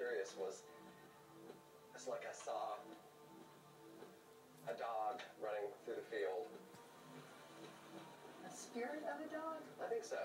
curious was it's like I saw a dog running through the field. A spirit of a dog? I think so.